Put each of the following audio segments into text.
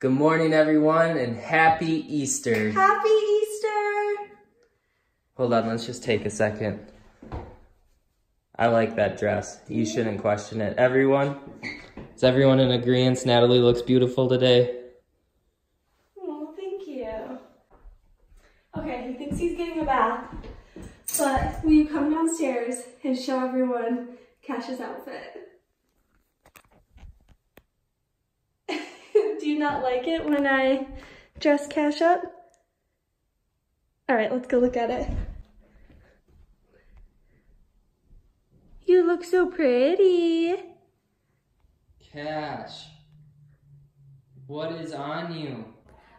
Good morning, everyone, and happy Easter. Happy Easter! Hold on, let's just take a second. I like that dress. You shouldn't question it. Everyone, is everyone in agreement? Natalie looks beautiful today. Oh, thank you. Okay, he thinks he's getting a bath, but will you come downstairs and show everyone Cash's outfit? Do you not like it when I dress Cash up? All right, let's go look at it. You look so pretty. Cash, what is on you?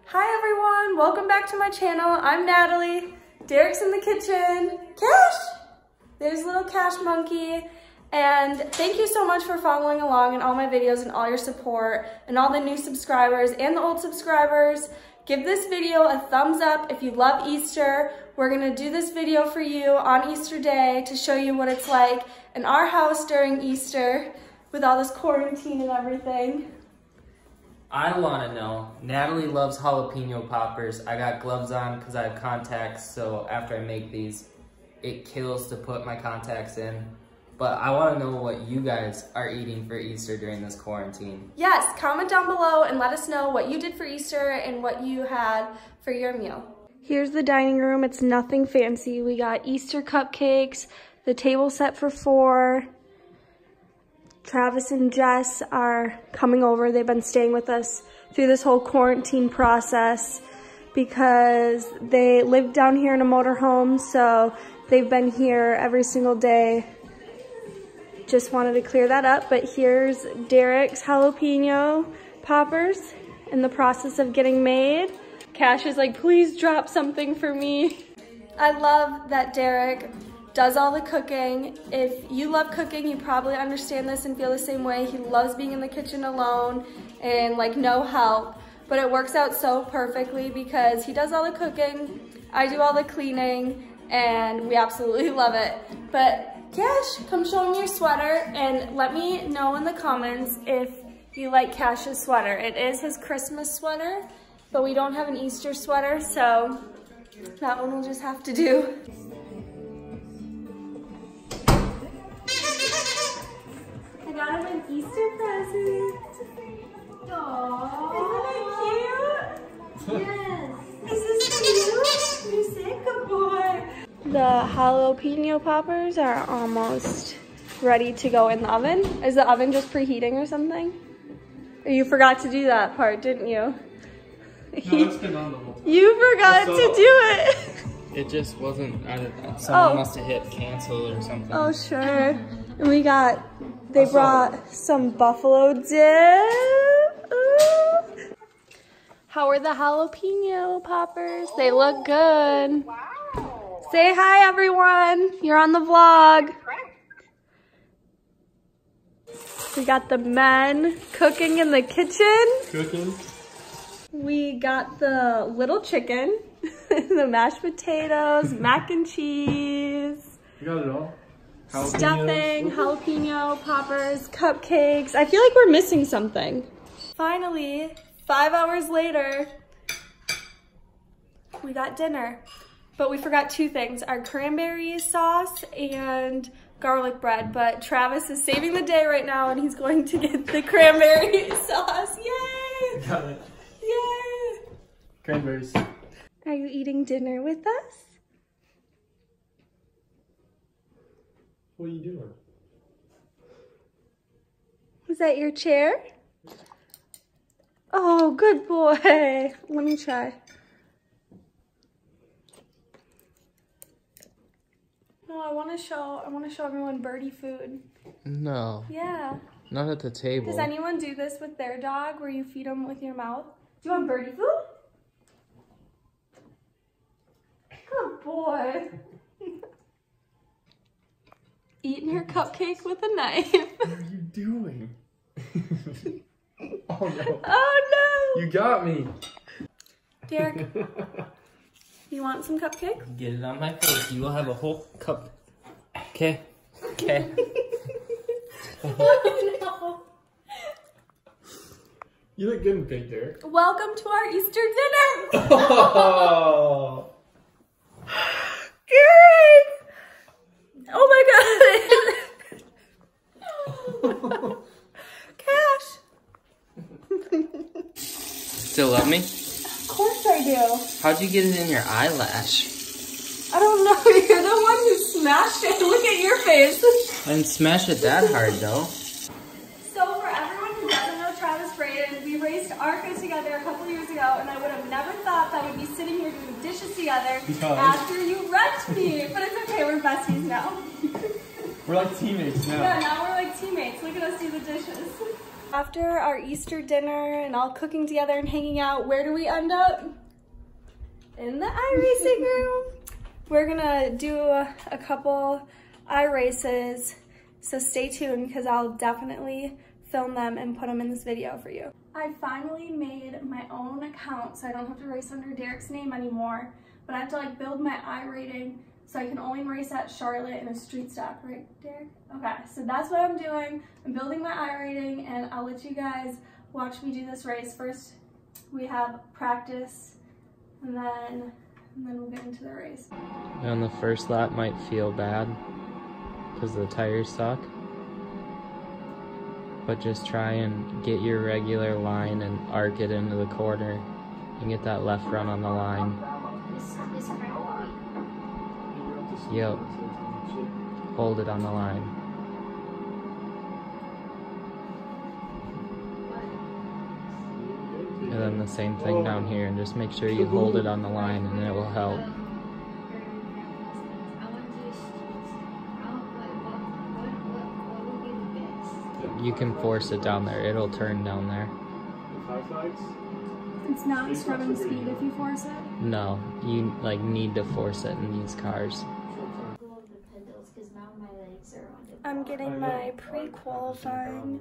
Hi everyone, welcome back to my channel. I'm Natalie. Derek's in the kitchen. Cash! There's little Cash Monkey. And thank you so much for following along in all my videos and all your support and all the new subscribers and the old subscribers. Give this video a thumbs up if you love Easter. We're gonna do this video for you on Easter Day to show you what it's like in our house during Easter with all this quarantine and everything. I want to know. Natalie loves jalapeno poppers. I got gloves on because I have contacts, so after I make these, it kills to put my contacts in. But I want to know what you guys are eating for Easter during this quarantine. Yes, comment down below and let us know what you did for Easter and what you had for your meal. Here's the dining room. It's nothing fancy. We got Easter cupcakes, the table set for four. Travis and Jess are coming over. They've been staying with us through this whole quarantine process because they live down here in a motorhome, so they've been here every single day just wanted to clear that up, but here's Derek's jalapeno poppers in the process of getting made. Cash is like, please drop something for me. I love that Derek does all the cooking. If you love cooking, you probably understand this and feel the same way. He loves being in the kitchen alone and like no help, but it works out so perfectly because he does all the cooking, I do all the cleaning, and we absolutely love it. But Cash, come show me your sweater and let me know in the comments if you like Cash's sweater. It is his Christmas sweater, but we don't have an Easter sweater, so that one we'll just have to do. I got him an Easter present. Aww. Isn't it cute? yes. Is this cute? You sick, good boy. The jalapeno poppers are almost ready to go in the oven. Is the oven just preheating or something? You forgot to do that part, didn't you? No, it's been on the whole You forgot to do it. It just wasn't, I don't, someone Oh. must have hit cancel or something. Oh, sure. And we got, they brought some buffalo dip. Ooh. How are the jalapeno poppers? They look good. Oh, Say hi, everyone. You're on the vlog. We got the men cooking in the kitchen. cooking. We got the little chicken, the mashed potatoes, mac and cheese, You got it all. Jalapenos. stuffing, jalapeno poppers, cupcakes. I feel like we're missing something. Finally, five hours later, we got dinner. But we forgot two things, our cranberry sauce and garlic bread. But Travis is saving the day right now and he's going to get the cranberry sauce. Yay! Got it. Yay! Cranberries. Are you eating dinner with us? What are you doing? Is that your chair? Oh, good boy. Let me try. No, I want to show. I want to show everyone birdie food. No, Yeah. not at the table. Does anyone do this with their dog, where you feed them with your mouth? Do you want birdie food? Good boy. Eating her cupcake with a knife. What are you doing? oh no. oh no! You got me. Derek, you want some cupcake? Get it on my face. You will have a whole cup. Okay. Okay. oh no! You look good in pink, Derek. Welcome to our Easter dinner. Oh. Garrett! Oh my god. Cash. Still love me? Of course I do. How'd you get it in your eyelash? I don't know. You're the one who smashed it. Look at your face. I didn't smash it that hard though. So for everyone who doesn't know Travis Braden, we raced ARCA together a couple years ago, and I would have never thought that we'd be sitting here doing dishes together Because? after you wrecked me. But it's okay, we're besties now. We're like teammates now. Yeah, now we're like teammates. Look at us do the dishes. After our Easter dinner and all cooking together and hanging out, where do we end up? In the iRacing room. We're gonna do a, a couple iRaces, so stay tuned because I'll definitely film them and put them in this video for you. I finally made my own account so I don't have to race under Derek's name anymore, but I have to like build my iRating so I can only race at Charlotte in a street stock, right, Derek? Okay, so that's what I'm doing. I'm building my iRating and I'll let you guys watch me do this race. First, we have practice and then, and then we'll get into the race. On the first lap might feel bad because the tires suck. But just try and get your regular line and arc it into the corner and get that left run on the line. Yep. Hold it on the line. Then the same thing down here and just make sure you hold it on the line and it will help. You can force it down there. It'll turn down there. The five flags? It's not scrubbing speed if you force it. No, you like need to force it in these cars. I'm getting my pre-qualifying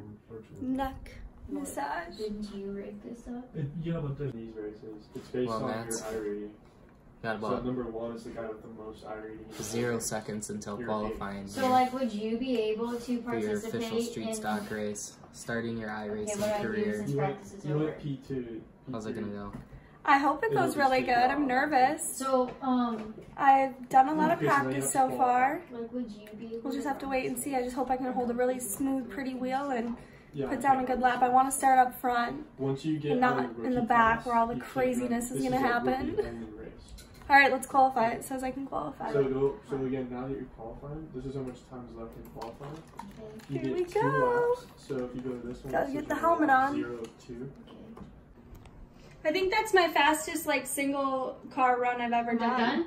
neck massage. Didn't you rig this up? It, yeah, but the, these races, it's based Well, on that's- your iRating. Got So number one is the guy with the most iRating. zero seconds until Your qualifying So, like, would you be able to for your official street in? stock race, starting your Okay, iRacing what I do career. since You went, you went P two. How's it gonna go? I hope it goes really good. I'm nervous. So, um, I've done a lot of Okay, so then you have practice so far. like, would you be? We'll just have to wait and see. I just hope I can hold a really smooth, pretty wheel and Yeah. put down a good lap. I want to start up front. Once you get and not out in the back class, where all the craziness is gonna happen. All right, let's qualify. It says I can qualify. So go. So again, now that you're qualifying, this is how much time is left in qualifying. Okay. You Here we two go. laps. So if you go to this one, Gotta get the helmet on. Zero two. Okay. I think that's my fastest like single car run I've ever done. done?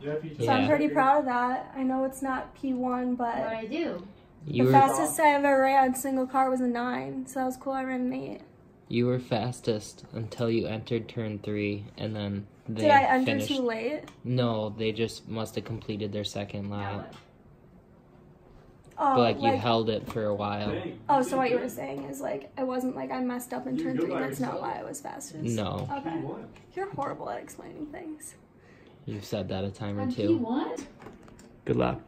Yeah, P two. So I'm pretty proud of that. I know it's not P1, What but I do? You the were fastest I ever ran single car was a nine. So that was cool. I ran an eight. you were fastest until you entered turn three, and then they Did I enter finished. too late? No, they just must have completed their second lap. Oh, But like oh, you like, held it for a while. Dang, oh, so what you were saying is like I wasn't like I messed up in You turn three. by That's not why I was fastest. No, Okay. You're horrible at explaining things. you've said that a time or On two. P1? Good luck.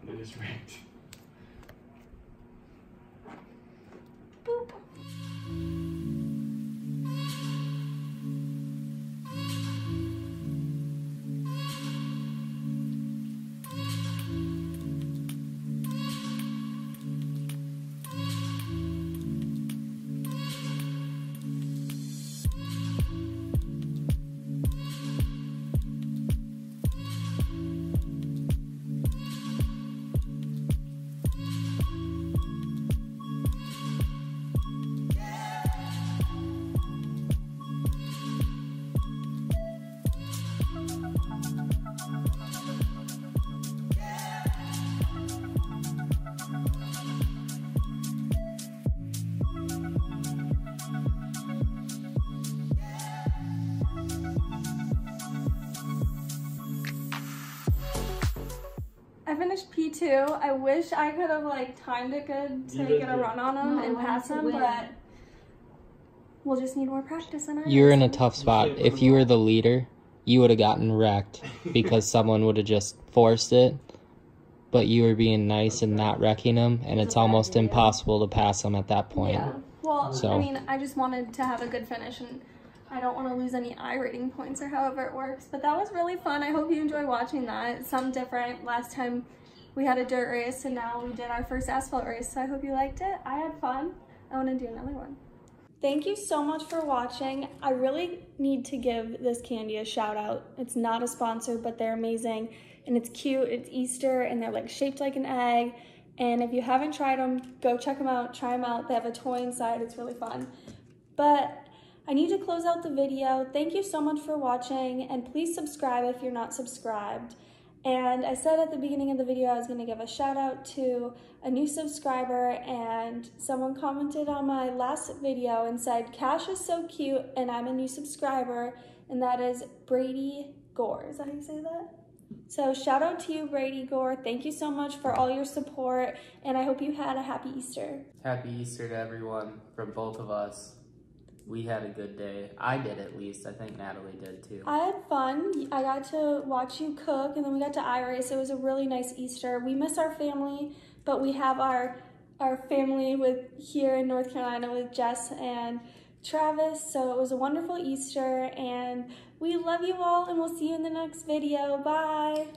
Finished P2. I wish I could have like timed it good to You get a run on him No, and pass to him, but we'll just need more practice and I You're in a tough spot. If you were the leader, you would have gotten wrecked because someone would have just forced it. But you were being nice and not wrecking them, and it's almost impossible to pass them at that point. Yeah. Well, So- I mean, I just wanted to have a good finish and I don't want to lose any iRating points or however it works. But that was really fun. I hope you enjoy watching that. Something different. Last time we had a dirt race and now we did our first asphalt race. So I hope you liked it. I had fun. I want to do another one. Thank you so much for watching. I really need to give this candy a shout out. It's not a sponsor, but they're amazing and it's cute. It's Easter and they're like shaped like an egg. And if you haven't tried them, go check them out. Try them out. They have a toy inside. It's really fun. But I need to close out the video. Thank you so much for watching and please subscribe if you're not subscribed. And I said at the beginning of the video I was going to give a shout out to a new subscriber and someone commented on my last video and said, Cash is so cute and I'm a new subscriber and that is Brady Gore. Is that how you say that? So shout out to you, Brady Gore. Thank you so much for all your support and I hope you had a happy Easter. Happy Easter to everyone from both of us. We had a good day. I did at least. I think Natalie did too. I had fun. I got to watch you cook, and then we got to iRace. It was a really nice Easter. We miss our family, but we have our our family with here in North Carolina with Jess and Travis. So it was a wonderful Easter, and we love you all, and we'll see you in the next video. Bye.